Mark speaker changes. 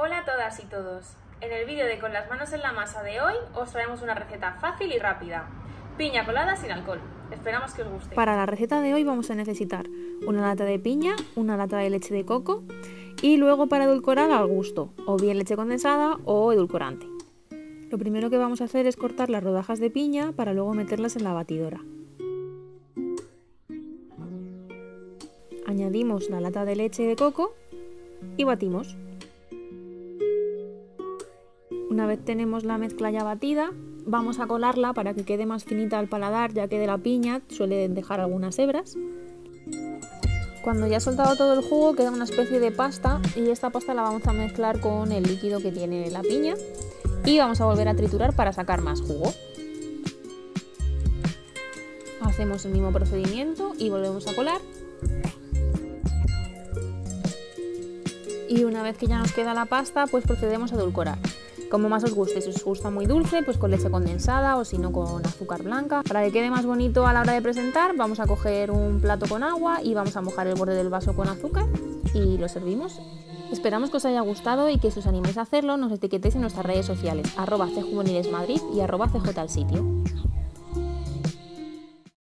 Speaker 1: Hola a todas y todos. En el vídeo de Con las manos en la masa de hoy os traemos una receta fácil y rápida. Piña colada sin alcohol. Esperamos que os guste.
Speaker 2: Para la receta de hoy vamos a necesitar una lata de piña, una lata de leche de coco y luego para edulcorar al gusto, o bien leche condensada o edulcorante. Lo primero que vamos a hacer es cortar las rodajas de piña para luego meterlas en la batidora. Añadimos la lata de leche de coco y batimos. Una vez tenemos la mezcla ya batida, vamos a colarla para que quede más finita al paladar, ya que de la piña suele dejar algunas hebras. Cuando ya ha soltado todo el jugo queda una especie de pasta y esta pasta la vamos a mezclar con el líquido que tiene la piña y vamos a volver a triturar para sacar más jugo. Hacemos el mismo procedimiento y volvemos a colar. Y una vez que ya nos queda la pasta, pues procedemos a edulcorar como más os guste. Si os gusta muy dulce, pues con leche condensada o si no con azúcar blanca. Para que quede más bonito a la hora de presentar, vamos a coger un plato con agua y vamos a mojar el borde del vaso con azúcar y lo servimos. Esperamos que os haya gustado y que si os animéis a hacerlo nos etiquetéis en nuestras redes sociales, arroba Madrid y arroba cj al sitio.